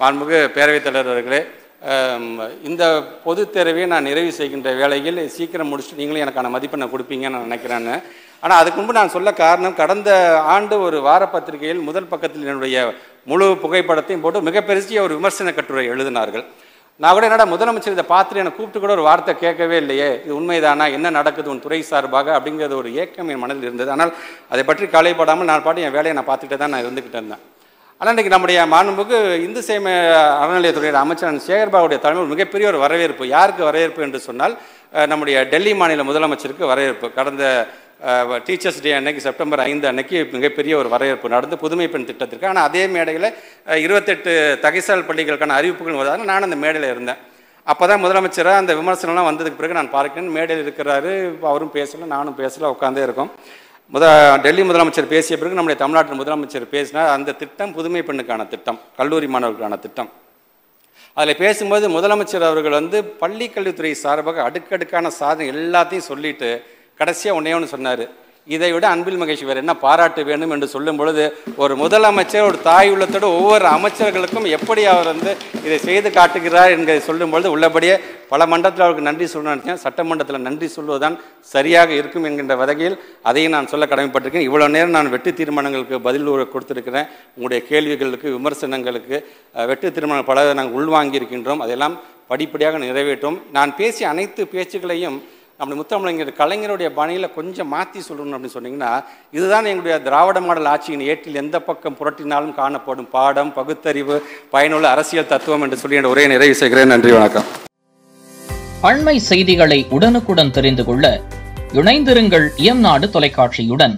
மாண்புமிகு பேரவைத் தலைவர் அவர்களே இந்த பொதுத் தேர்வை நான் நிறைவு செய்கின்ற வேளையில் சீக்கிரம் முடிச்சுட்டு நீங்களும் எனக்கான மதிப்பெண்ணை கொடுப்பீங்கன்னு நான் நினைக்கிறேன்னு. ஆனால் அதுக்கு முன்பு நான் சொல்ல காரணம் கடந்த ஆண்டு ஒரு வார பத்திரிகையில் முதல் பக்கத்தில் என்னுடைய முழு புகைப்படத்தையும் போட்டு மிகப்பெரிய ஒரு விமர்சன கட்டுரை எழுதினார்கள். நான் கூட என்னடா முதலமைச்சர் இதை பார்த்துட்டு என்னை கூப்பிட்டு கூட ஒரு வார்த்தை கேட்கவே இல்லையே இது உண்மைதானா என்ன நடக்குது உன் துறை சார்பாக அப்படிங்கிறது ஒரு ஏக்கம் என் மனதில் இருந்தது. ஆனால் அதை பற்றி கலைப்படாமல் நான் பாட்டு என் வேலையை நான் பார்த்துக்கிட்டே தான் நான் இருந்துக்கிட்டு இருந்தேன். ஆனால் இன்றைக்கி நம்முடைய மாண்புக்கு இந்து சேம அறநிலையத்துறையோட அமைச்சர் சேகர்பாபுடைய தலைமையில் மிகப்பெரிய ஒரு வரவேற்பு யாருக்கு வரவேற்பு என்று சொன்னால் நம்முடைய டெல்லி மாநில முதலமைச்சருக்கு வரவேற்பு. கடந்த டீச்சர்ஸ் டே அன்னைக்கு செப்டம்பர் ஐந்து அன்னைக்கு மிகப்பெரிய ஒரு வரவேற்பு நடந்து புதுமை பெண் திட்டத்திற்கு. ஆனால் அதே மேடையில் இருபத்தெட்டு தகைசால் பள்ளிகளுக்கான அறிவிப்புகள் வந்ததால் நான் அந்த மேடையில் இருந்தேன். அப்போ தான் முதலமைச்சராக அந்த விமர்சனம்லாம் வந்ததுக்கு பிறகு நான் பார்க்கிறேன். மேடையில் இருக்கிறாரு அவரும் பேசலை நானும் பேசலை உட்காந்தே இருக்கோம். முத டெல்லி முதலமைச்சர் பேசிய பிறகு நம்முடைய தமிழ்நாட்டு முதலமைச்சர் பேசினார் அந்த திட்டம் புதுமை பெண்ணுக்கான திட்டம் கல்லூரி மாணவர்களுக்கான திட்டம். அதில் பேசும்போது முதலமைச்சர் அவர்கள் வந்து பள்ளி கல்வித்துறை சார்பாக அடுக்கடுக்கான சாதனை எல்லாத்தையும் சொல்லிட்டு கடைசியாக ஒன்றே ஒன்று சொன்னார். இதை விட அன்பில் மகேஷ் வேறு என்ன பாராட்டு வேணும் என்று சொல்லும் பொழுது ஒரு முதலமைச்சர் ஒரு தாய் உள்ளத்தோடு ஒவ்வொரு அமைச்சர்களுக்கும் எப்படி அவர் வந்து இதை செய்து காட்டுகிறார் என்பதை சொல்லும் பொழுது உள்ளபடியே பல மண்டலத்தில் அவருக்கு நன்றி சொல்லணும் சட்டமன்றத்தில் நன்றி சொல்வதுதான் சரியாக இருக்கும் என்கின்ற வகையில் அதையும் நான் சொல்ல கடமைப்பட்டிருக்கேன். இவ்வளோ நேரம் நான் வெற்றி தீர்மானங்களுக்கு பதில் கொடுத்துருக்கிறேன். உங்களுடைய கேள்விகளுக்கு விமர்சனங்களுக்கு வெட்டு வெற்றி தீர்மானம் பல நாங்கள் உள்வாங்கியிருக்கின்றோம். அதெல்லாம் படிப்படியாக நிறைவேற்றும். நான் பேசிய அனைத்து பேச்சுக்களையும் நம்முடைய முத்தமிழர் கலைஞருடைய பணியில் கொஞ்சம் மாற்றி சொல்லணும் அப்படின்னு சொன்னீங்கன்னா இதுதான் எங்களுடைய திராவிட மாடல் ஆட்சியின் ஏட்டில் எந்த பக்கம் புரட்டினாலும் காணப்படும் பாடம் பகுத்தறிவு பயனுள்ள அரசியல் தத்துவம் என்று சொல்லி என் உரையை நிறைவு செய்கிறேன். நன்றி வணக்கம். அண்மை செய்திகளை உடனுக்குடன் தெரிந்து கொள்ள இணைந்திருங்கள் இயம்நாடு தொலைக்காட்சியுடன்.